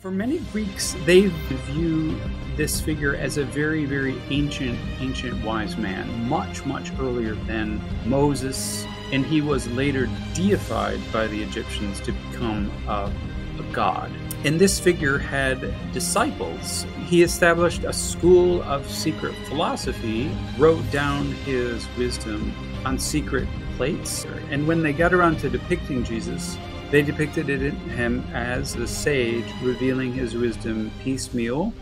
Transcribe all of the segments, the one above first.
For many Greeks, they view this figure as a very, very ancient, ancient wise man, much, much earlier than Moses, and he was later deified by the Egyptians to become a, a god. And this figure had disciples. He established a school of secret philosophy, wrote down his wisdom on secret plates, and when they got around to depicting Jesus, they depicted it him as the sage revealing his wisdom piecemeal.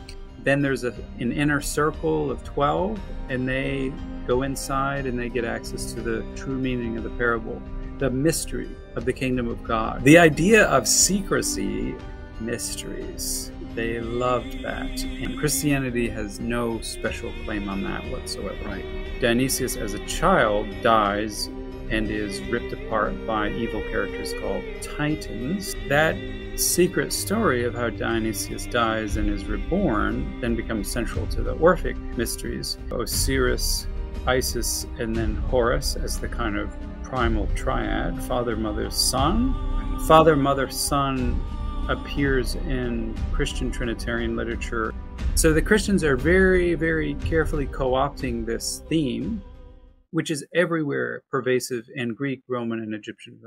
Then there's a, an inner circle of 12, and they go inside and they get access to the true meaning of the parable, the mystery of the kingdom of God. The idea of secrecy, mysteries, they loved that. And Christianity has no special claim on that whatsoever. Right. Dionysius, as a child, dies and is ripped apart by evil characters called Titans. That secret story of how Dionysius dies and is reborn then becomes central to the Orphic mysteries. Osiris, Isis, and then Horus as the kind of primal triad father, mother, son. Father, mother, son appears in Christian Trinitarian literature. So the Christians are very, very carefully co opting this theme which is everywhere pervasive in Greek, Roman, and Egyptian.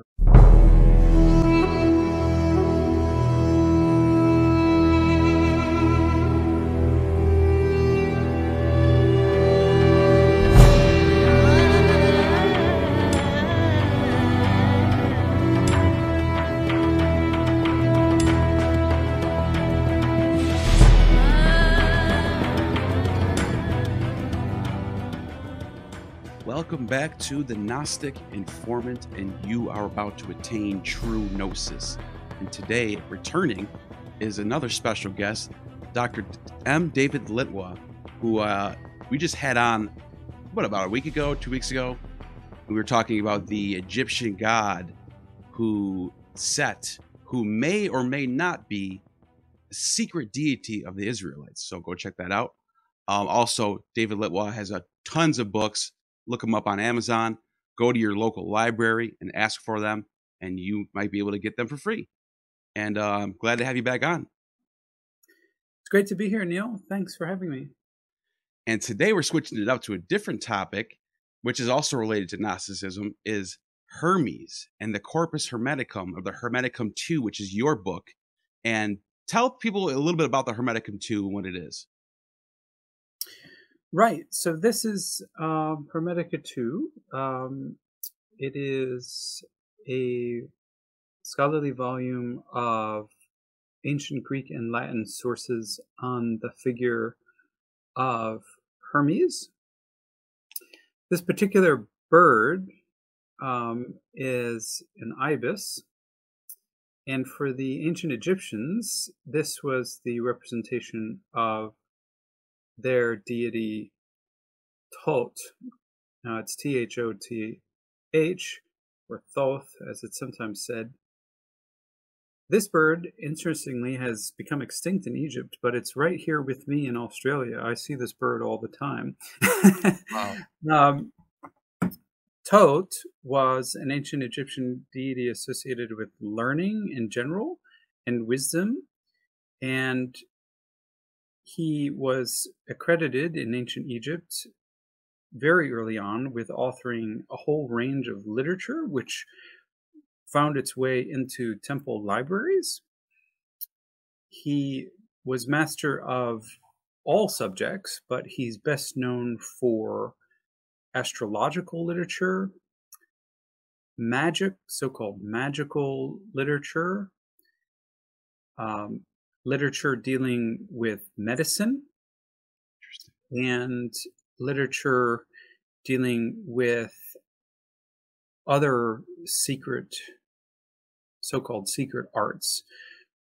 Back to the Gnostic Informant, and you are about to attain true gnosis. And today, returning is another special guest, Dr. M. David Litwa, who uh, we just had on, what, about a week ago, two weeks ago? We were talking about the Egyptian god who Set, who may or may not be a secret deity of the Israelites. So go check that out. Um, also, David Litwa has a tons of books look them up on Amazon, go to your local library and ask for them, and you might be able to get them for free. And uh, I'm glad to have you back on. It's great to be here, Neil. Thanks for having me. And today we're switching it up to a different topic, which is also related to Gnosticism, is Hermes and the Corpus Hermeticum of the Hermetica 2, which is your book. And tell people a little bit about the Hermetica 2 and what it is. Right. So this is um, Hermetica 2. Um, it is a scholarly volume of ancient Greek and Latin sources on the figure of Hermes. This particular bird um, is an ibis. And for the ancient Egyptians, this was the representation of their deity Thoth. Now it's T H O T H, or Thoth, as it's sometimes said. This bird, interestingly, has become extinct in Egypt, but it's right here with me in Australia. I see this bird all the time. wow. um, Thoth was an ancient Egyptian deity associated with learning in general and wisdom. And he was accredited in ancient Egypt very early on with authoring a whole range of literature, which found its way into temple libraries. He was master of all subjects, but he's best known for astrological literature, magic, so called magical literature, um, literature dealing with medicine and literature dealing with other secret, so called secret arts,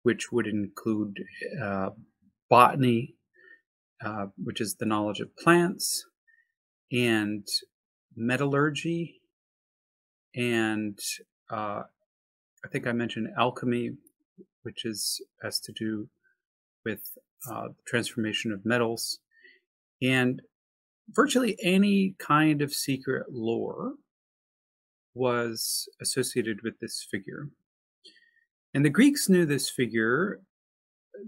which would include uh, botany, uh, which is the knowledge of plants, and metallurgy, and uh, I think I mentioned alchemy, which is has to do with uh, transformation of metals, and virtually any kind of secret lore was associated with this figure. And the Greeks knew this figure.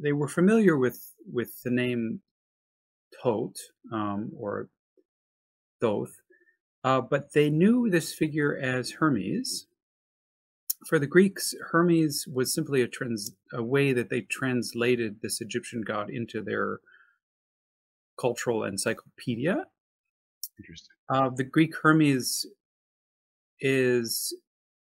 they were familiar with with the name Thoth um, or Thoth, uh, but they knew this figure as Hermes. For the Greeks, Hermes was simply a, trans, a way that they translated this Egyptian god into their cultural encyclopedia. Interesting. Uh, the Greek Hermes is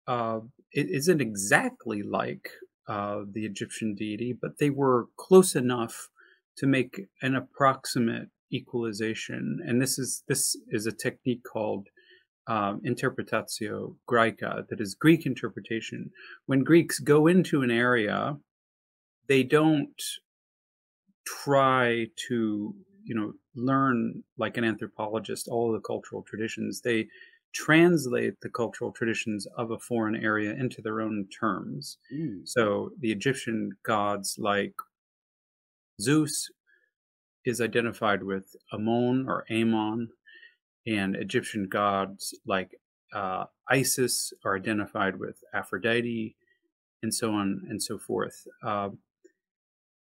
uh, it isn't exactly like uh, the Egyptian deity, but they were close enough to make an approximate equalization. And this is this is a technique called um, interpretatio Graeca, that is Greek interpretation. When Greeks go into an area, they don't try to you know learn like an anthropologist all the cultural traditions. They translate the cultural traditions of a foreign area into their own terms. Mm. So the Egyptian gods like Zeus is identified with Amon or Amon, and Egyptian gods like uh, Isis are identified with Aphrodite, and so on and so forth. Uh,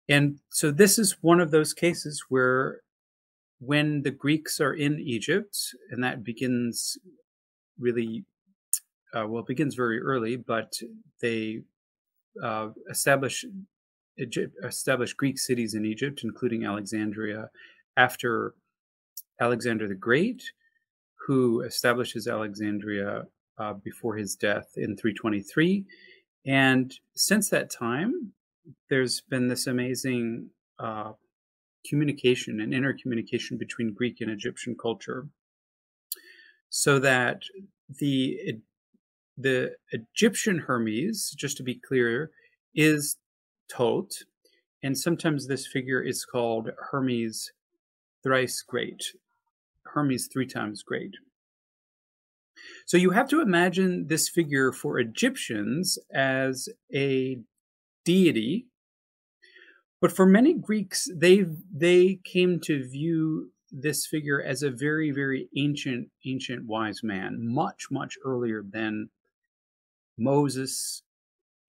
and so this is one of those cases where when the Greeks are in Egypt, and that begins really, uh, well, it begins very early, but they uh, establish Egypt, establish Greek cities in Egypt, including Alexandria, after Alexander the Great, who establishes Alexandria uh, before his death in 323. And since that time, there's been this amazing uh, communication and intercommunication between Greek and Egyptian culture. So that the the Egyptian Hermes, just to be clear, is Thoth, and sometimes this figure is called Hermes thrice great, Hermes three times great. So you have to imagine this figure for Egyptians as a deity, but for many Greeks, they they came to view this figure as a very, very ancient, ancient wise man, much, much earlier than Moses,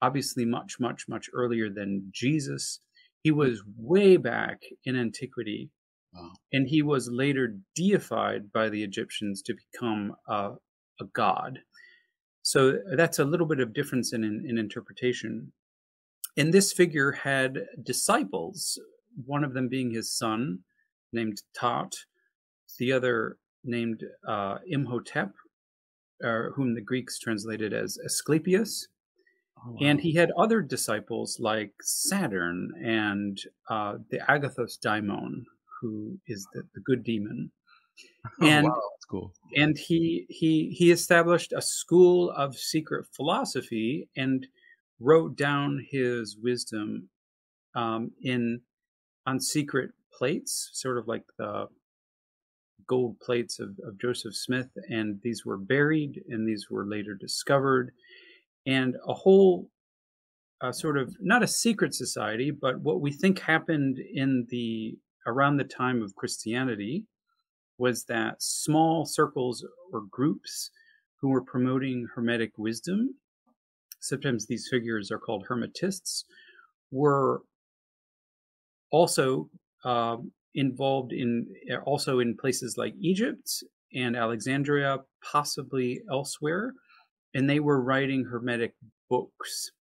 obviously much, much, much earlier than Jesus. He was way back in antiquity, wow. and he was later deified by the Egyptians to become a, a god. So that's a little bit of difference in, in, in interpretation. And this figure had disciples, one of them being his son, named Tat, the other named uh, Imhotep, uh, whom the Greeks translated as Asclepius. Oh, wow. And he had other disciples like Saturn and uh, the Agathos daimon, who is the, the good demon. Oh, and wow, that's cool. And he he he established a school of secret philosophy and wrote down his wisdom um, in on secret plates, sort of like the gold plates of, of Joseph Smith, and these were buried, and these were later discovered, and a whole uh, sort of not a secret society, but what we think happened in the around the time of Christianity was that small circles or groups who were promoting hermetic wisdom. Sometimes these figures are called hermetists, were also um, involved in also in places like Egypt and Alexandria, possibly elsewhere, and they were writing Hermetic books.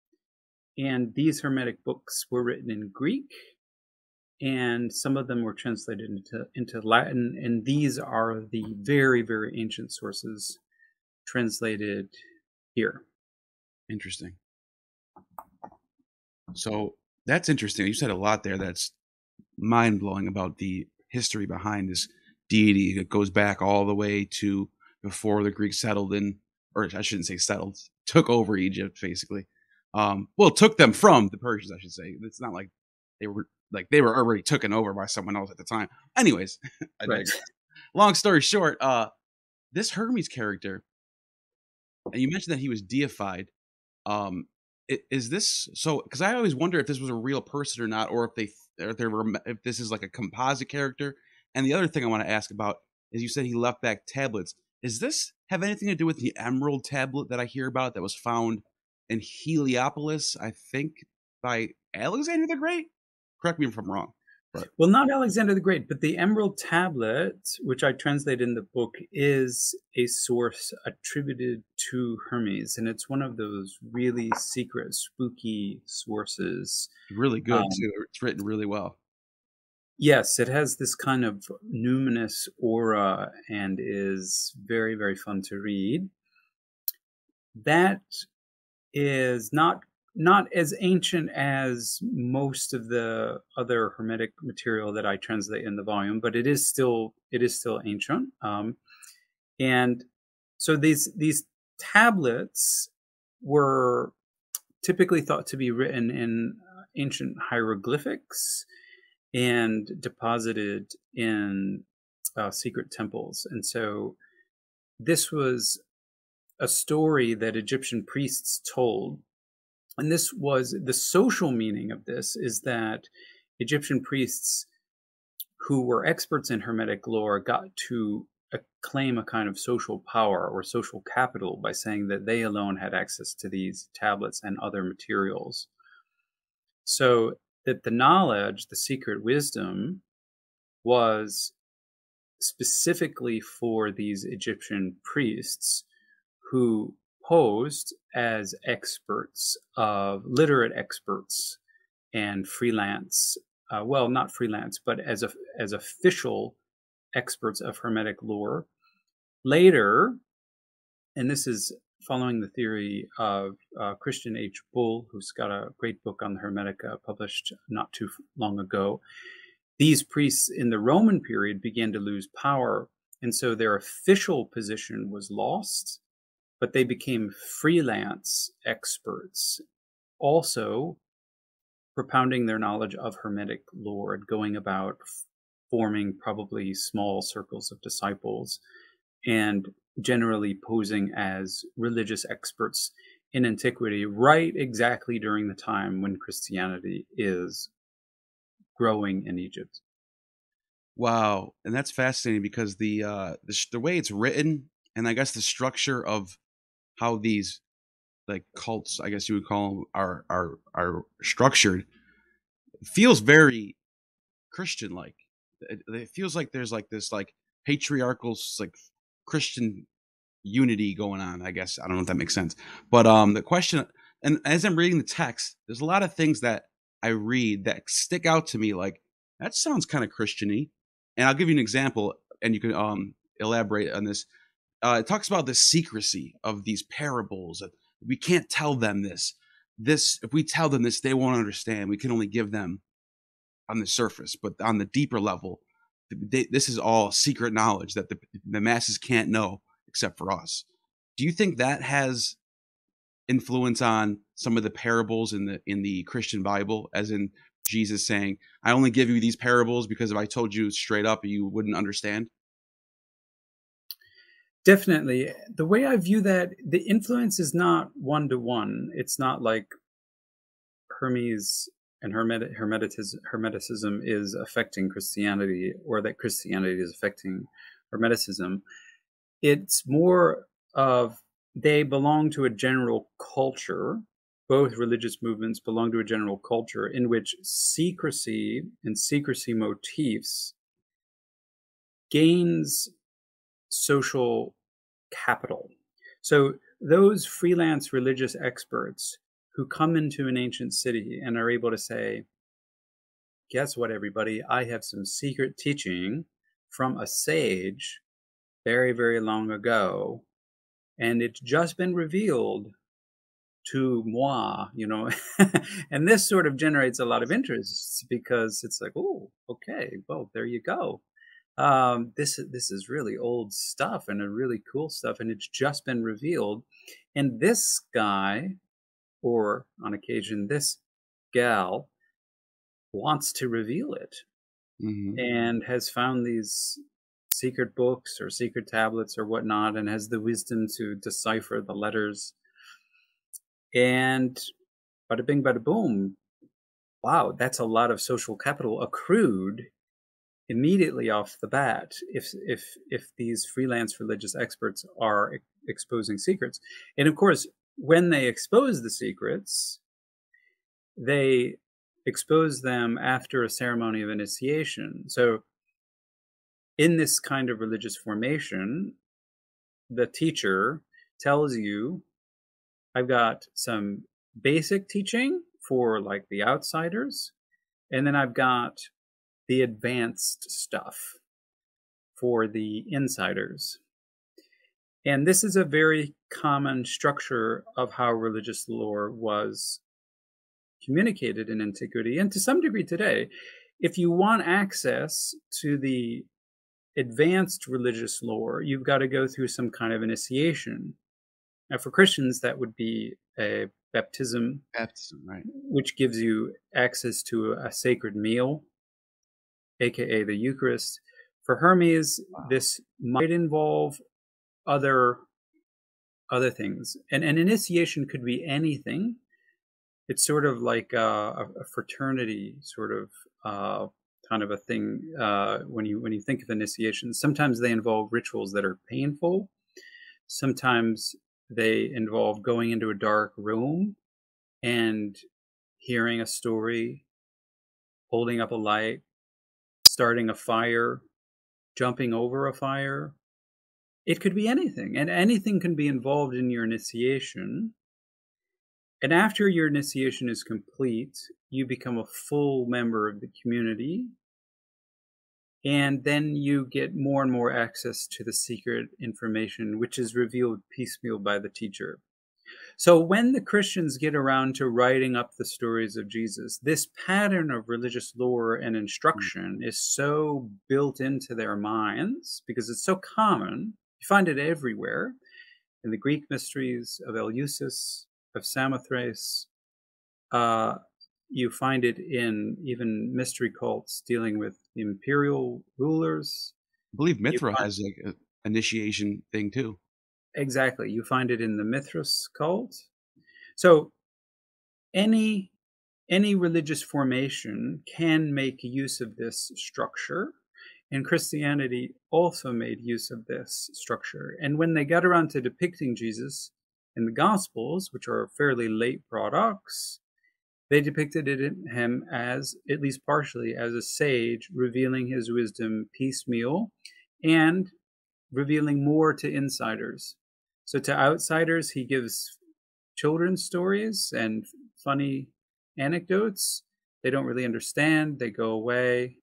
And these Hermetic books were written in Greek, and some of them were translated into, into Latin. And these are the very, very ancient sources translated here. Interesting. So that's interesting. You said a lot there that's mind blowing about the history behind this deity that goes back all the way to before the Greeks settled in, or I shouldn't say settled, took over Egypt basically. Um, well, took them from the Persians, I should say. It's not like they were like they were already taken over by someone else at the time. Anyways, right. long story short, uh, this Hermes character, and you mentioned that he was deified. Um, is this so? Because I always wonder if this was a real person or not, or if they or there were if this is like a composite character. And the other thing I want to ask about is you said he left back tablets. Is this have anything to do with the emerald tablet that I hear about that was found in Heliopolis, I think, by Alexander the Great? Correct me if I'm wrong. But. Well, not Alexander the Great, but the Emerald Tablet, which I translate in the book, is a source attributed to Hermes, and it's one of those really secret, spooky sources. Really good um, too. It's written really well. Yes, it has this kind of numinous aura and is very, very fun to read. That is not not as ancient as most of the other hermetic material that I translate in the volume, but it is still it is still ancient. Um, and so these these tablets were typically thought to be written in ancient hieroglyphics and deposited in uh, secret temples. And so this was a story that Egyptian priests told and this was the social meaning of this is that Egyptian priests who were experts in Hermetic lore got to claim a kind of social power or social capital by saying that they alone had access to these tablets and other materials. So that the knowledge, the secret wisdom, was specifically for these Egyptian priests who posed as experts of literate experts and freelance uh, well not freelance but as a, as official experts of hermetic lore. Later and this is following the theory of uh, christian h. Bull who's got a great book on the hermetica published not too long ago. These priests in the roman period began to lose power and so their official position was lost but they became freelance experts, also propounding their knowledge of Hermetic lore and going about forming probably small circles of disciples and generally posing as religious experts in antiquity, right exactly during the time when Christianity is growing in Egypt. Wow, and that's fascinating because the uh, the, the way it's written, and I guess the structure of how these like cults, I guess you would call them, are are are structured, feels very Christian like. It, it feels like there's like this like patriarchal like Christian unity going on. I guess I don't know if that makes sense, but um, the question and as I'm reading the text, there's a lot of things that I read that stick out to me. Like that sounds kind of Christiany, and I'll give you an example, and you can um elaborate on this uh, it talks about the secrecy of these parables. We can't tell them this. This, if we tell them this, they won't understand. We can only give them on the surface, but on the deeper level, they, this is all secret knowledge that the, the masses can't know except for us. Do you think that has influence on some of the parables in the in the Christian Bible, as in Jesus saying, "I only give you these parables because if I told you straight up, you wouldn't understand." Definitely. The way I view that, the influence is not one to one. It's not like Hermes and Hermet- Hermeticism, Hermeticism is affecting Christianity or that Christianity is affecting Hermeticism. It's more of they belong to a general culture. Both religious movements belong to a general culture in which secrecy and secrecy motifs gains social capital. So those freelance religious experts who come into an ancient city and are able to say, guess what, everybody? I have some secret teaching from a sage very, very long ago, and it's just been revealed to moi, you know. and this sort of generates a lot of interest because it's like, oh, okay, well, there you go um, this this is really old stuff and a really cool stuff, and it's just been revealed. And this guy, or on occasion this gal, wants to reveal it, mm-hmm. and has found these secret books or secret tablets or whatnot, and has the wisdom to decipher the letters. And bada bing, bada boom. Wow, that's a lot of social capital accrued immediately off the bat if if if these freelance religious experts are exposing secrets and of course when they expose the secrets they expose them after a ceremony of initiation. So, in this kind of religious formation, the teacher tells you, I've got some basic teaching for like the outsiders, and then I've got the advanced stuff for the insiders. And this is a very common structure of how religious lore was communicated in antiquity and to some degree today. If you want access to the advanced religious lore, you've got to go through some kind of initiation. Now, for Christians, that would be a baptism, baptism, right? Which gives you access to a sacred meal, aka the Eucharist. For Hermes, wow. this might involve other other things, and an initiation could be anything. It's sort of like a, a fraternity, sort of uh, kind of a thing uh, when you when you think of initiations. Sometimes they involve rituals that are painful. Sometimes they involve going into a dark room and hearing a story, holding up a light, starting a fire, jumping over a fire. It could be anything, and anything can be involved in your initiation. And after your initiation is complete, you become a full member of the community and then you get more and more access to the secret information, which is revealed piecemeal by the teacher. So when the Christians get around to writing up the stories of Jesus, this pattern of religious lore and instruction is so built into their minds because it's so common. You find it everywhere in the Greek mysteries of Eleusis, of Samothrace, uh, you find it in even mystery cults dealing with imperial rulers. I believe Mithra has like an initiation thing too. Exactly. You find it in the Mithras cult. So any any religious formation can make use of this structure. And Christianity also made use of this structure. And when they got around to depicting Jesus in the Gospels, which are fairly late products, they depicted him as, at least partially, as a sage, revealing his wisdom piecemeal and revealing more to insiders. So, to outsiders, he gives children's stories and funny anecdotes. They don't really understand, they go away.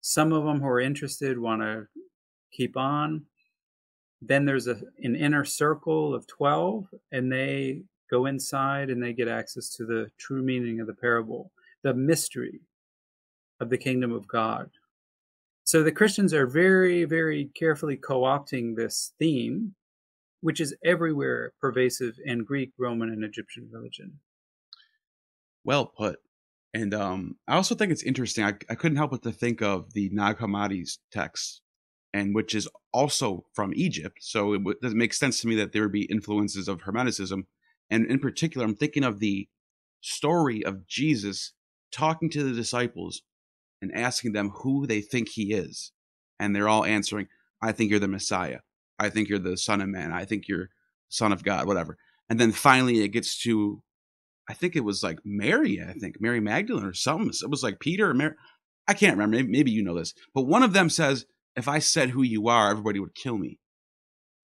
Some of them who are interested want to keep on. Then there's a, an inner circle of 12, and they go inside and they get access to the true meaning of the parable, the mystery of the kingdom of God. So the Christians are very, very carefully co opting this theme, which is everywhere pervasive in Greek, Roman, and Egyptian religion. Well put. And um, I also think it's interesting. I, I couldn't help but to think of the Nag Hammadi's text, and which is also from Egypt. So it, it makes sense to me that there would be influences of Hermeticism and in particular, I'm thinking of the story of Jesus talking to the disciples and asking them who they think he is. And they're all answering, I think you're the Messiah. I think you're the Son of Man. I think you're Son of God, whatever. And then finally it gets to, I think it was like Mary, I think, Mary Magdalene or something. It was like Peter or Mary. I can't remember. Maybe, maybe you know this. But one of them says, if I said who you are, everybody would kill me.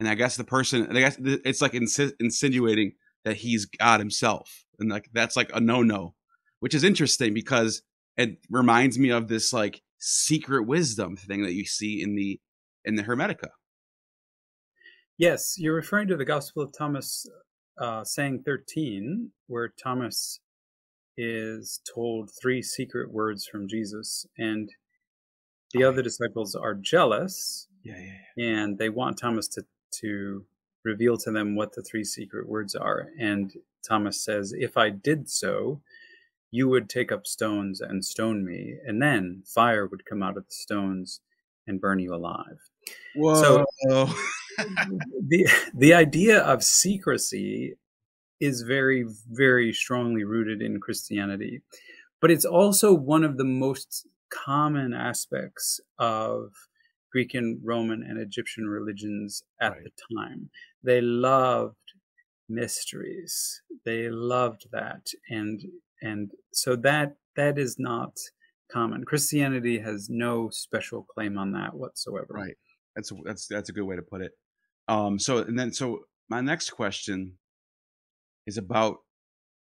And I guess the person, I guess it's like insinuating that he's God himself. And like that's like a no-no, which is interesting because it reminds me of this like secret wisdom thing that you see in the in the Hermetica. Yes, you're referring to the Gospel of Thomas uh, saying 13, where Thomas is told three secret words from Jesus, and the oh, other yeah. disciples are jealous. Yeah, yeah, yeah, And they want Thomas to to reveal to them what the three secret words are. And Thomas says, If I did so, you would take up stones and stone me, and then fire would come out of the stones and burn you alive. Whoa. So the the idea of secrecy is very, very strongly rooted in Christianity. But it's also one of the most common aspects of Greek and Roman and Egyptian religions at right. the time. They loved mysteries. They loved that, and and so that that is not common. Christianity has no special claim on that whatsoever. Right. That's that's that's a good way to put it. Um. So and then so my next question is about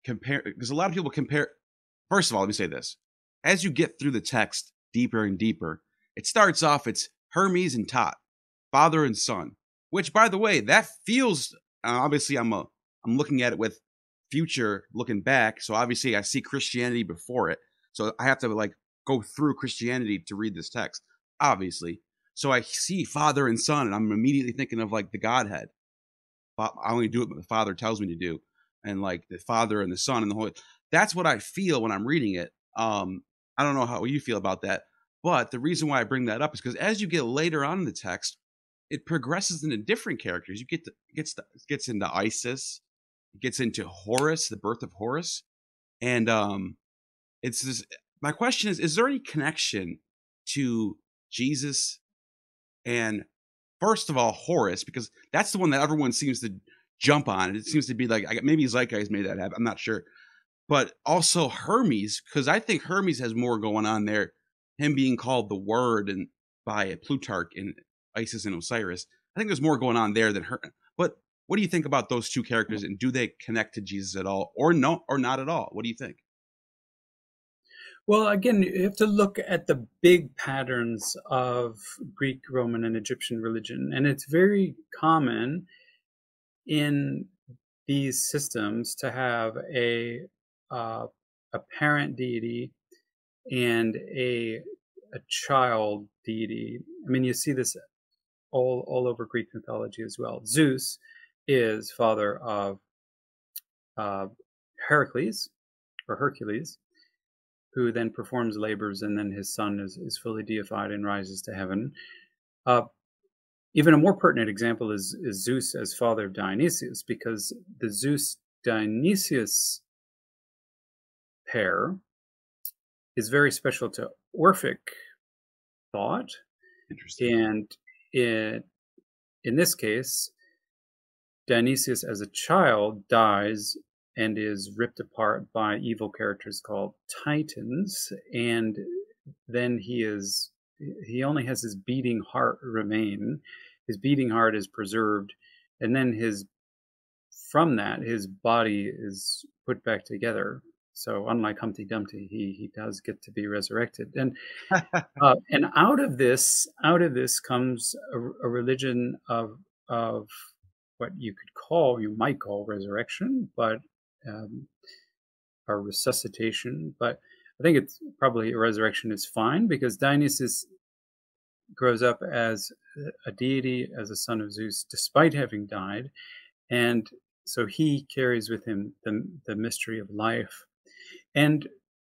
compare because a lot of people compare. First of all, let me say this: as you get through the text deeper and deeper, it starts off it's Hermes and Tat, father and son. Which, by the way, that feels obviously I'm a I'm looking at it with future looking back. So obviously I see Christianity before it. So I have to like go through Christianity to read this text, obviously. So I see father and son, and I'm immediately thinking of like the Godhead. I only do what the Father tells me to do, and like the Father and the Son and the Holy. That's what I feel when I'm reading it. Um, I don't know how you feel about that, but the reason why I bring that up is because as you get later on in the text, it progresses into different characters. You get to, gets to, gets into Isis, it gets into Horus, the birth of Horus, and um, it's this. My question is: Is there any connection to Jesus and first of all Horus because that's the one that everyone seems to jump on. It seems to be like maybe Zeitgeist made that happen. I'm not sure, but also Hermes because I think Hermes has more going on there. Him being called the Word and by a Plutarch and Isis and Osiris. I think there's more going on there than her. But what do you think about those two characters, and do they connect to Jesus at all, or no, or not at all? What do you think? Well, again, you have to look at the big patterns of Greek, Roman, and Egyptian religion, and it's very common in these systems to have a uh, a parent deity and a a child deity. I mean, you see this all all over Greek mythology as well. Zeus is father of uh, Heracles or Hercules, who then performs labors, and then his son is, is fully deified and rises to heaven. Uh, even a more pertinent example is, is Zeus as father of Dionysius, because the Zeus Dionysius pair is very special to Orphic thought. Interesting. And in, in this case, Dionysius as a child dies and is ripped apart by evil characters called Titans. And then he is, he only has his beating heart remain. His beating heart is preserved. And then his, from that, his body is put back together so unlike Humpty Dumpty, he he does get to be resurrected, and uh, and out of this out of this comes a, a, religion of of what you could call you might call resurrection, but um, or resuscitation. But I think it's probably a resurrection is fine because Dionysus grows up as a deity, as a son of Zeus, despite having died, and so he carries with him the the mystery of life and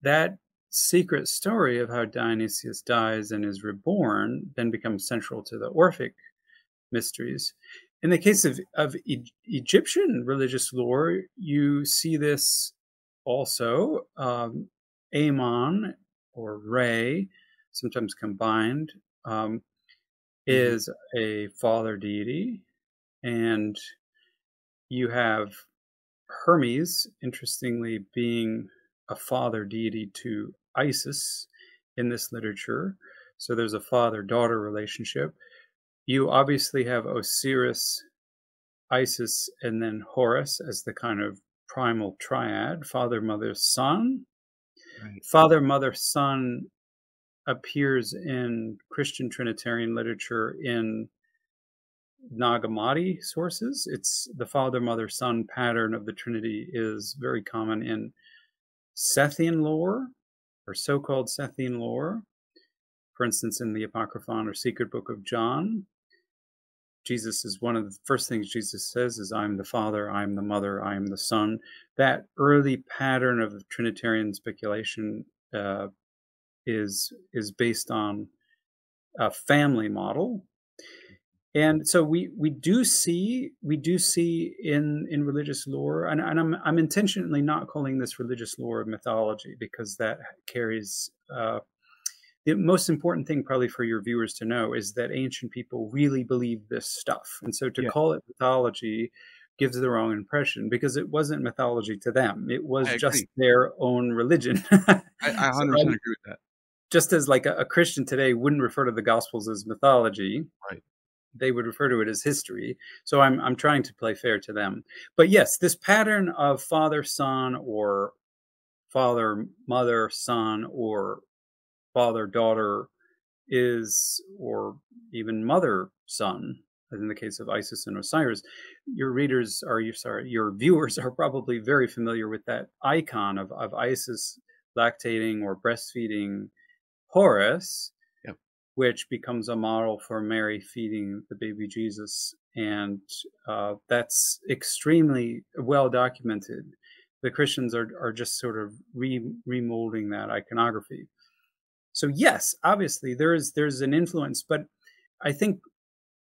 that secret story of how Dionysius dies and is reborn then becomes central to the Orphic mysteries. In the case of, of e- Egyptian religious lore, you see this also. Um, Amon or Re, sometimes combined, um, mm-hmm. is a father deity. And you have Hermes, interestingly, being a father deity to Isis in this literature. So there's a father daughter relationship. You obviously have Osiris, Isis, and then Horus as the kind of primal triad father, mother, son. Right. Father, mother, son appears in Christian Trinitarian literature in Nag Hammadi sources. It's the father, mother, son pattern of the Trinity is very common in Sethian lore, or so called Sethian lore. For instance, in the Apocryphon or Secret Book of John, Jesus is one of the first things Jesus says is, I'm the Father, I'm the Mother, I am the Son. That early pattern of Trinitarian speculation uh, is, is based on a family model and so we we do see we do see in in religious lore and, and i'm i'm intentionally not calling this religious lore of mythology because that carries uh, the most important thing probably for your viewers to know is that ancient people really believed this stuff and so to yeah. call it mythology gives the wrong impression because it wasn't mythology to them. It was just their own religion. I, I 100% so, agree with that. Just as like a, a, Christian today wouldn't refer to the Gospels as mythology, right? They would refer to it as history. So I'm I'm trying to play fair to them. But yes, this pattern of father son or father mother son or father daughter is or even mother son as in the case of Isis and Osiris, your readers are you sorry, your viewers are probably very familiar with that icon of, of Isis lactating or breastfeeding Horus, yep. which becomes a model for Mary feeding the baby Jesus. And uh, that's extremely well documented. The Christians are, are just sort of re, remolding that iconography. So yes, obviously there is there's an influence, but I think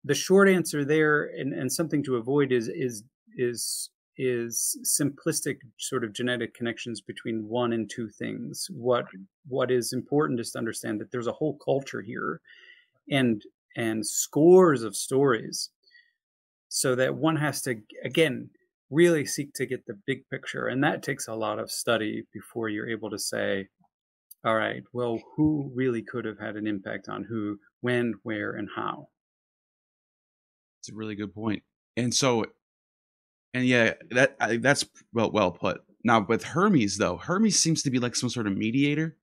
the short answer there and, and something to avoid is is is is simplistic sort of genetic connections between one and two things. What what is important is to understand that there's a whole culture here and and scores of stories so that one has to again really seek to get the big picture and that takes a lot of study before you're able to say all right well who really could have had an impact on who when where and how it's a really good point. And so, and yeah, that I, that's well well put. Now with Hermes though, Hermes seems to be like some sort of mediator.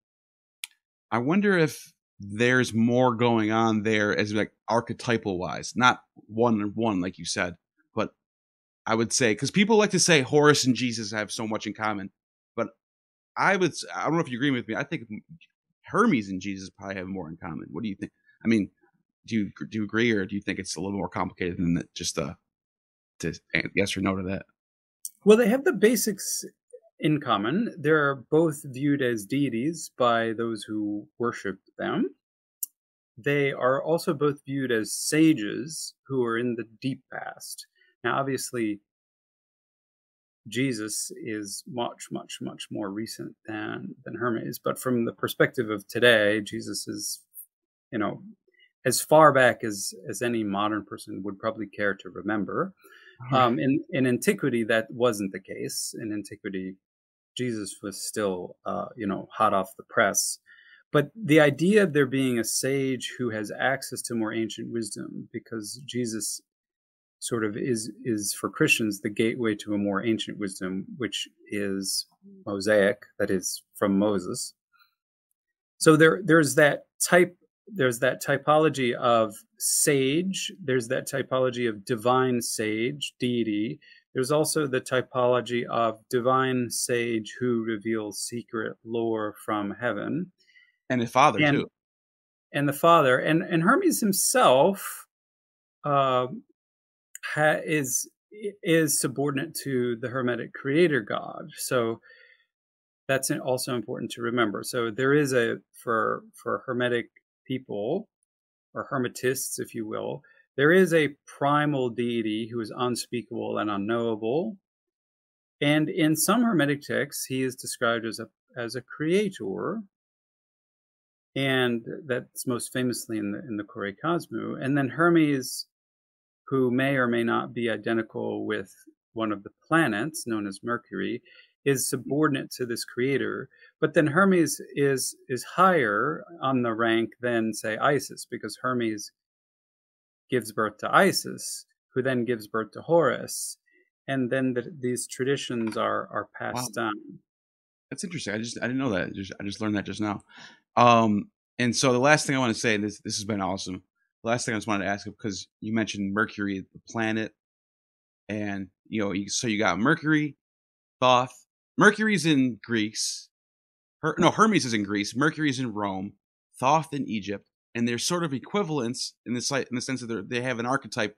I wonder if there's more going on there as like archetypal wise, not one on one like you said, but I would say because people like to say Horus and Jesus have so much in common, I would I don't know if you agree with me. I think Hermes and Jesus probably have more in common. What do you think? I mean, do you do you agree, or do you think it's a little more complicated than that? Just uh, to yes or no to that. Well, they have the basics in common. They're both viewed as deities by those who worship them. They are also both viewed as sages who are in the deep past. Now, obviously, Jesus is much, much, much more recent than than Hermes. But from the perspective of today, Jesus is, you know, as far back as as any modern person would probably care to remember. Um, in in antiquity, that wasn't the case. In antiquity, Jesus was still, uh, you know, hot off the press. But the idea of there being a sage who has access to more ancient wisdom, because Jesus sort of is is for Christians the gateway to a more ancient wisdom, which is Mosaic, that is from Moses. So there there's that type there's that typology of sage, there's that typology of divine sage, deity. There's also the typology of divine sage who reveals secret lore from heaven. And the father, and, too. And the father. And, and Hermes himself uh, ha, is is subordinate to the Hermetic creator god. So that's also important to remember. So there is a for for Hermetic people, or Hermetists, if you will, there is a primal deity who is unspeakable and unknowable. And in some Hermetic texts, he is described as a as a creator, and that's most famously in the in the Kore Kosmou. And then Hermes, who may or may not be identical with one of the planets known as Mercury, is subordinate to this creator. But then Hermes is is higher on the rank than say Isis because Hermes gives birth to Isis, who then gives birth to Horus, and then the, these traditions are are passed wow. down. That's interesting. I just I didn't know that. Just, I just learned that just now. Um, and so the last thing I want to say, and this this has been awesome. Last thing I just wanted to ask because you mentioned Mercury, the planet, and you know, so you got Mercury, Thoth, Mercury's in Greece. Her, no, Hermes is in Greece. Mercury's in Rome. Thoth in Egypt, and they're sort of equivalents in the in the sense that they have an archetype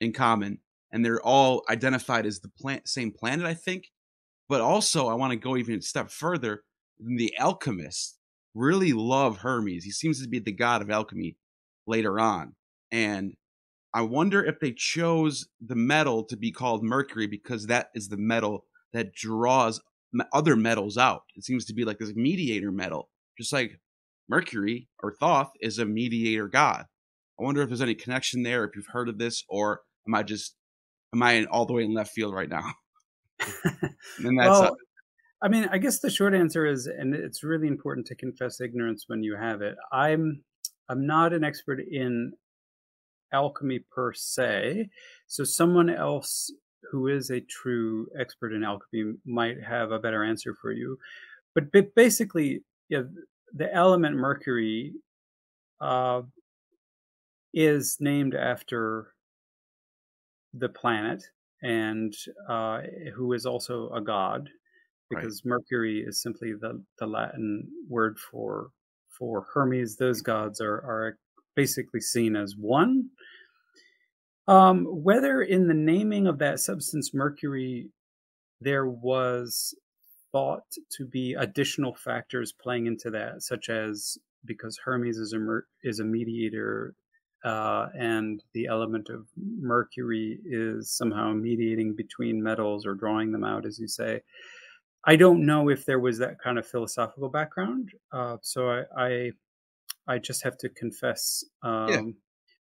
in common, and they're all identified as the plant, same planet, I think. But also, I want to go even a step further. The alchemists really love Hermes. He seems to be the god of alchemy later on, and I wonder if they chose the metal to be called Mercury because that is the metal that draws other metals out. It seems to be like this mediator metal, just like Mercury or Thoth is a mediator god. I wonder if there's any connection there, if you've heard of this, or am I just am I all the way in left field right now? and that's well, I mean, I guess the short answer is, and it's really important to confess ignorance when you have it. I'm I'm not an expert in alchemy per se, so someone else who is a true expert in alchemy might have a better answer for you. But, but basically, yeah, the element mercury uh, is named after the planet and uh, who is also a god because right. mercury is simply the, the latin word for for hermes those gods are, are basically seen as one um, whether in the naming of that substance mercury there was thought to be additional factors playing into that such as because hermes is a is a mediator uh, and the element of mercury is somehow mediating between metals or drawing them out, as you say. I don't know if there was that kind of philosophical background, uh, so I, I, I just have to confess um, yeah.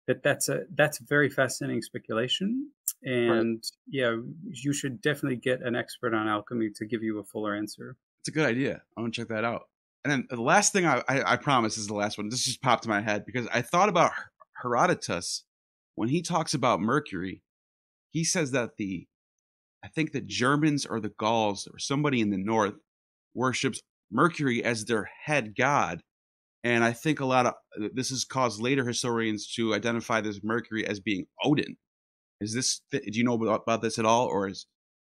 that that's a that's very fascinating speculation, and right. yeah, you should definitely get an expert on alchemy to give you a fuller answer. It's a good idea. I want to check that out. And then the last thing I, I, I promise is the last one. This just popped in my head because I thought about Herodotus, when he talks about Mercury, he says that the, I think the Germans or the Gauls or somebody in the north worships Mercury as their head god. And I think a lot of this has caused later historians to identify this Mercury as being Odin. Is this, do you know about this at all? Or is,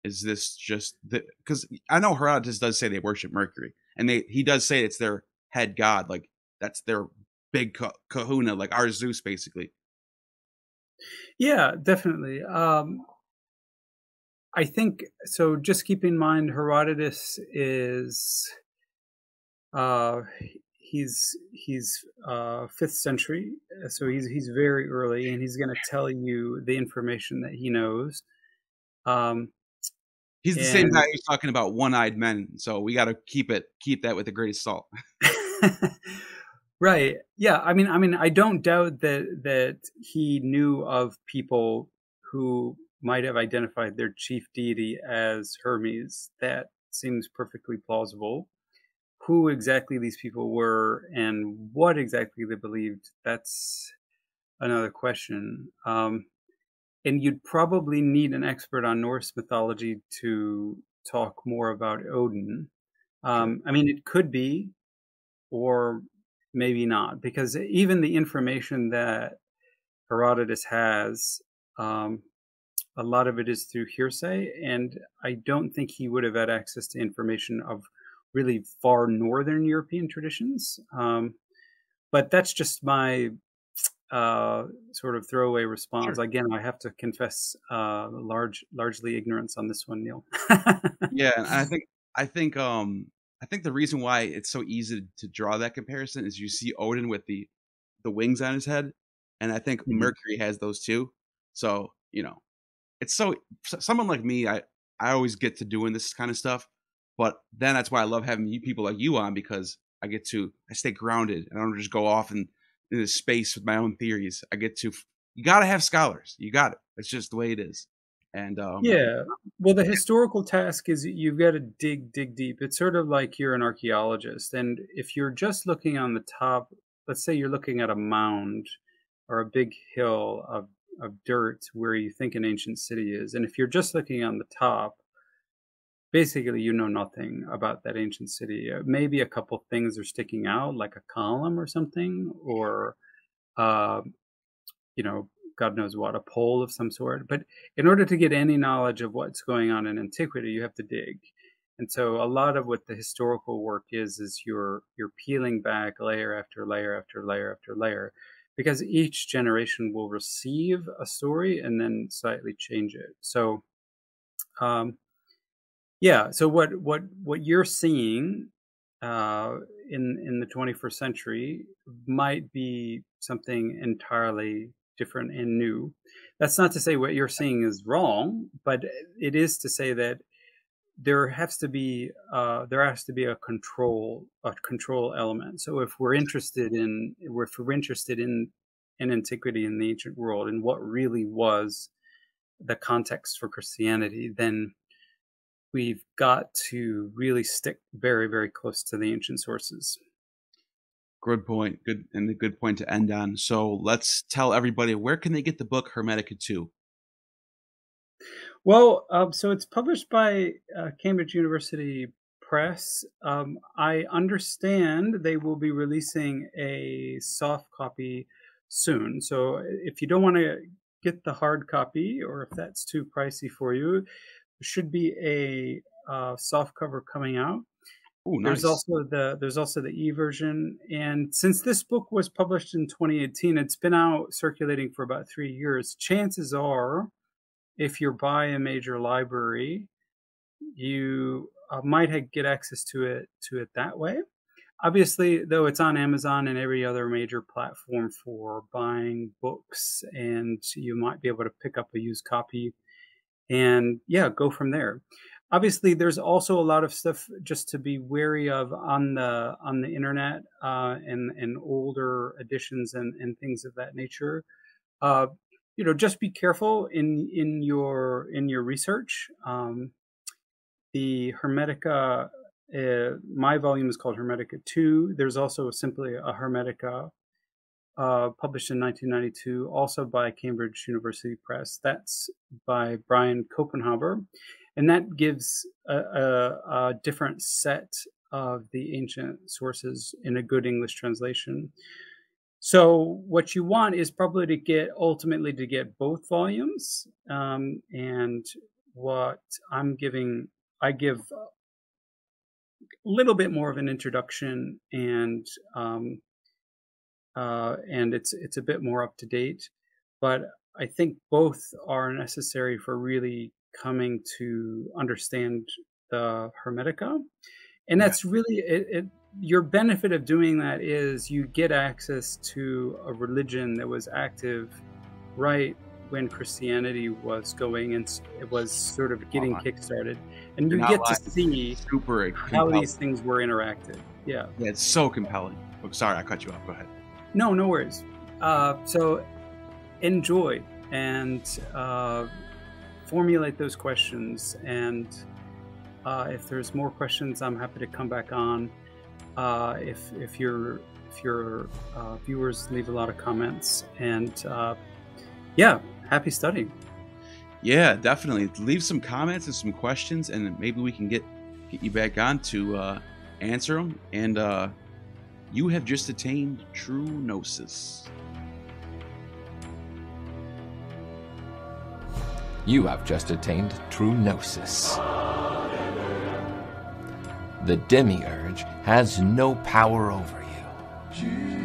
is this just because I know Herodotus does say they worship Mercury and they, he does say it's their head god. Like that's their big kahuna, like our Zeus, basically. Yeah, definitely. Um, I think so. Just keep in mind, Herodotus is uh, he's he's uh, fifth century, so he's he's very early, and he's going to tell you the information that he knows. Um, he's the and, same guy who's talking about one-eyed men, so we got to keep it keep that with a grain of salt. Right. Yeah. I mean, I mean, I don't doubt that that he knew of people who might have identified their chief deity as Hermes. That seems perfectly plausible. Who exactly these people were and what exactly they believed, that's another question. Um, and you'd probably need an expert on Norse mythology to talk more about Odin. Um, I mean, it could be, or maybe not, because even the information that Herodotus has, um, a lot of it is through hearsay, and I don't think he would have had access to information of really far northern European traditions. Um, but that's just my uh, sort of throwaway response. Sure. Again, I have to confess uh, large, largely ignorance on this one, Neil. yeah, and I think I think um, I think the reason why it's so easy to draw that comparison is you see Odin with the the wings on his head, and I think mm-hmm. Mercury has those too. So you know, it's so someone like me, I I always get to doing this kind of stuff, but then that's why I love having you people like you on because I get to I stay grounded. I don't just go off in into space with my own theories. I get to you got to have scholars. You got it. It's just the way it is. And um, yeah, well, the historical task is you've got to dig, dig deep. It's sort of like you're an archaeologist, and if you're just looking on the top, let's say you're looking at a mound or a big hill of of dirt where you think an ancient city is, and if you're just looking on the top, basically you know nothing about that ancient city. Uh, maybe a couple things are sticking out, like a column or something, or uh, you know God knows what, a pole of some sort. But in order to get any knowledge of what's going on in antiquity, you have to dig. And so a lot of what the historical work is is you're you're peeling back layer after layer after layer after layer because each generation will receive a story and then slightly change it. So um, yeah, so what what what you're seeing uh, in in the 21st century might be something entirely different and new. That's not to say what you're seeing is wrong, but it is to say that there has to be uh, there has to be a control a control element. So if we're interested in if we're interested in in antiquity in the ancient world and what really was the context for Christianity, then we've got to really stick very, very close to the ancient sources. Good point. Good and a good point to end on. So let's tell everybody where can they get the book Hermetica 2? Well, um, so it's published by uh, Cambridge University Press. Um, I understand they will be releasing a soft copy soon. So if you don't want to get the hard copy, or if that's too pricey for you, there should be a uh, soft cover coming out. Ooh, nice. There's also the there's also the e version, and since this book was published in 2018, it's been out circulating for about three years. Chances are, if you're by a major library, you uh, might get access to it to it that way. Obviously, though, it's on Amazon and every other major platform for buying books, and you might be able to pick up a used copy and yeah, go from there. Obviously, there's also a lot of stuff just to be wary of on the on the internet uh, and and older editions and and things of that nature. Uh, you know, just be careful in in your in your research. Um, the Hermetica uh, my volume is called Hermetica 2. There's also simply a Hermetica uh, published in 1992, also by Cambridge University Press. That's by Brian Copenhaver. And that gives a, a, a different set of the ancient sources in a good English translation. So what you want is probably to get ultimately to get both volumes. Um, and what I'm giving, I give a little bit more of an introduction and um, uh, and it's it's a bit more up to date. But I think both are necessary for really coming to understand the Hermetica, and that's really it, it, your benefit of doing that is you get access to a religion that was active right when Christianity was going and it was sort of getting uh-huh. kickstarted, and you get to see super how compelling. these things were interacted. Yeah, yeah, it's so compelling. Oh, sorry, I cut you off. Go ahead. No, no worries. Uh, so enjoy and uh, formulate those questions. And uh, if there's more questions, I'm happy to come back on. Uh, if if your if your uh, viewers leave a lot of comments and uh, yeah, happy studying. Yeah, definitely. Leave some comments and some questions, and maybe we can get get you back on to uh, answer them. And uh, you have just attained true gnosis. You have just attained true gnosis. The demiurge has no power over you.